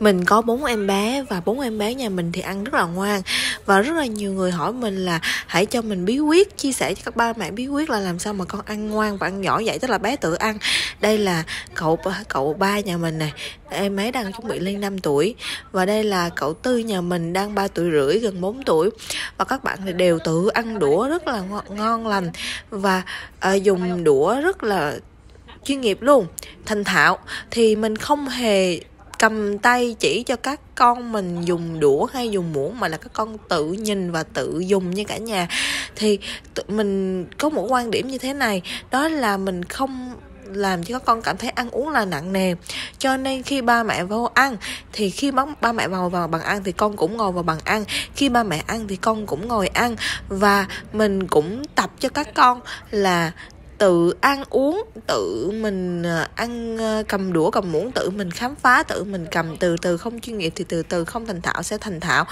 mình có bốn em bé và bốn em bé nhà mình thì ăn rất là ngoan. Và rất là nhiều người hỏi mình là hãy cho mình bí quyết chia sẻ cho các ba mẹ bí quyết là làm sao mà con ăn ngoan và ăn giỏi vậy? Tức là bé tự ăn. Đây là cậu cậu ba nhà mình này em ấy đang chuẩn bị lên 5 tuổi. Và đây là cậu tư nhà mình đang 3 tuổi rưỡi gần 4 tuổi. Và các bạn thì đều tự ăn đũa rất là ngon lành. Và uh, dùng đũa rất là chuyên nghiệp luôn thành thạo. Thì mình không hề cầm tay chỉ cho các con mình dùng đũa hay dùng muỗng mà là các con tự nhìn và tự dùng như cả nhà. Thì mình có một quan điểm như thế này đó là mình không làm cho các con cảm thấy ăn uống là nặng nề. Cho nên khi ba mẹ vô ăn thì khi ba, ba mẹ vào vào bàn ăn thì con cũng ngồi vào bàn ăn. Khi ba mẹ ăn thì con cũng ngồi ăn. Và mình cũng tập cho các con là tự ăn uống, tự mình à, ăn à, cầm đũa, cầm muỗng, tự mình khám phá, tự mình cầm từ từ không chuyên nghiệp thì từ từ không thành thạo sẽ thành thạo.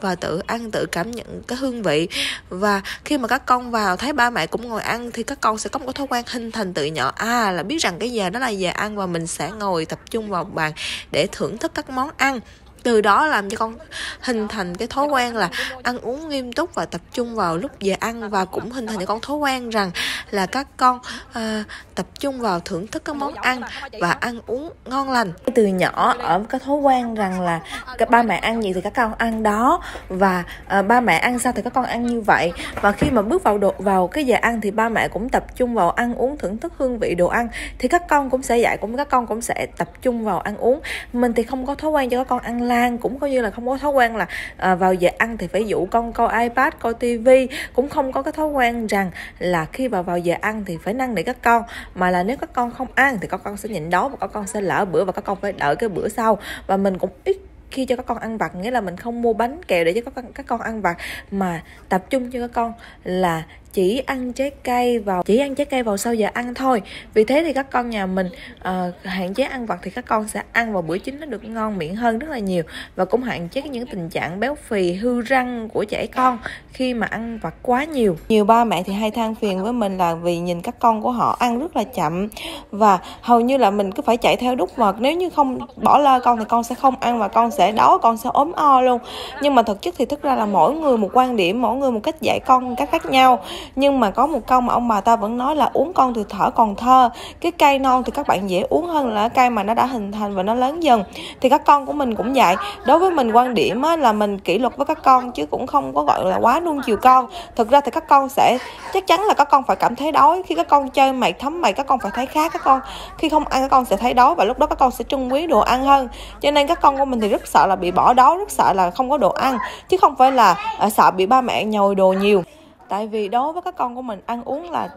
Và tự ăn, tự cảm nhận cái hương vị. Và khi mà các con vào thấy ba mẹ cũng ngồi ăn thì các con sẽ có một thói quen hình thành tự nhỏ. À là biết rằng cái giờ đó là giờ ăn và mình sẽ ngồi tập trung vào bàn để thưởng thức các món ăn từ đó làm cho con hình thành cái thói quen là ăn uống nghiêm túc và tập trung vào lúc giờ ăn và cũng hình thành cho con thói quen rằng là các con à, tập trung vào thưởng thức các món ăn và ăn uống ngon lành. Từ nhỏ ở cái thói quen rằng là các ba mẹ ăn gì thì các con ăn đó và à, ba mẹ ăn sao thì các con ăn như vậy. Và khi mà bước vào độ vào cái giờ ăn thì ba mẹ cũng tập trung vào ăn uống thưởng thức hương vị đồ ăn. Thì các con cũng sẽ dạy cũng các con cũng sẽ tập trung vào ăn uống. Mình thì không có thói quen cho các con ăn lan cũng coi như là không có thói quen là à, vào giờ ăn thì phải dụ con coi ipad coi tivi cũng không có cái thói quen rằng là khi vào vào giờ ăn thì phải năn nỉ các con. Mà là nếu các con không ăn thì các con sẽ nhịn đói và các con sẽ lỡ bữa và các con phải đợi cái bữa sau. Và mình cũng ít khi cho các con ăn vặt nghĩa là mình không mua bánh kẹo để cho các con, các con ăn vặt. Mà tập trung cho các con là chỉ ăn trái cây vào chỉ ăn trái cây vào sau giờ ăn thôi. Vì thế thì các con nhà mình uh, hạn chế ăn vặt thì các con sẽ ăn vào bữa chính nó được ngon miệng hơn rất là nhiều và cũng hạn chế những tình trạng béo phì hư răng của trẻ con khi mà ăn vặt quá nhiều. Nhiều ba mẹ thì hay than phiền với mình là vì nhìn các con của họ ăn rất là chậm và hầu như là mình cứ phải chạy theo đúc mật. Nếu như không bỏ lơ con thì con sẽ không ăn và con sẽ đói con sẽ ốm o luôn. Nhưng mà thực chất thì thực ra là mỗi người một quan điểm mỗi người một cách dạy con cách khác nhau nhưng mà có một câu mà ông bà ta vẫn nói là uống con từ thở còn thơ. Cái cây non thì các bạn dễ uống hơn là cây mà nó đã hình thành và nó lớn dần. Thì các con của mình cũng vậy. Đối với mình quan điểm á, là mình kỷ luật với các con chứ cũng không có gọi là quá nuông chiều con. Thực ra thì các con sẽ chắc chắn là các con phải cảm thấy đói. Khi các con chơi mày thấm mày các con phải thấy khác các con. Khi không ăn các con sẽ thấy đói và lúc đó các con sẽ trân quý đồ ăn hơn. Cho nên các con của mình thì rất sợ là bị bỏ đói rất sợ là không có đồ ăn. Chứ không phải là à, sợ bị ba mẹ nhồi đồ nhiều tại vì đối với các con của mình ăn uống là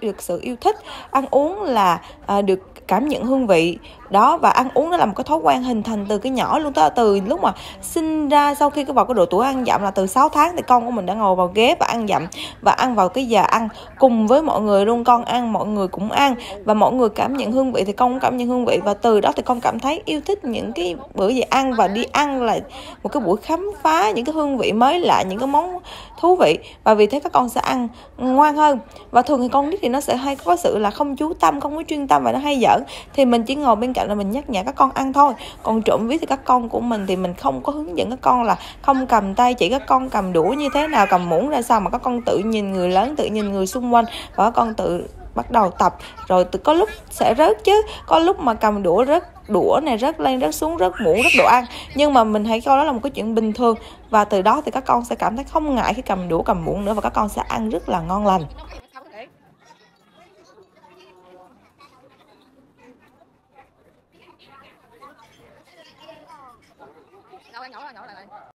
được sự yêu thích ăn uống là à, được cảm nhận hương vị. Đó và ăn uống nó là một cái thói quen hình thành từ cái nhỏ luôn tới từ lúc mà sinh ra sau khi cái vào cái độ tuổi ăn dặm là từ 6 tháng thì con của mình đã ngồi vào ghế và ăn dặm và ăn vào cái giờ ăn cùng với mọi người luôn. Con ăn mọi người cũng ăn và mọi người cảm nhận hương vị thì con cũng cảm nhận hương vị. Và từ đó thì con cảm thấy yêu thích những cái bữa gì ăn và đi ăn là một cái buổi khám phá những cái hương vị mới lạ những cái món thú vị. Và vì thế các con sẽ ăn ngoan hơn. Và thường thì con nít thì nó sẽ hay có sự là không chú tâm, không có chuyên tâm và nó hay giỡn. Thì mình chỉ ngồi bên cạnh là mình nhắc nhở các con ăn thôi. Còn trộm ví thì các con của mình thì mình không có hướng dẫn các con là không cầm tay chỉ các con cầm đũa như thế nào, cầm muỗng ra sao mà các con tự nhìn người lớn, tự nhìn người xung quanh và các con tự bắt đầu tập. Rồi từ có lúc sẽ rớt chứ, có lúc mà cầm đũa rớt đũa này, rớt lên, rớt xuống, rớt muỗng, rớt đồ ăn. Nhưng mà mình hãy coi đó là một cái chuyện bình thường và từ đó thì các con sẽ cảm thấy không ngại khi cầm đũa, cầm muỗng nữa và các con sẽ ăn rất là ngon lành. 咬了咬，来来。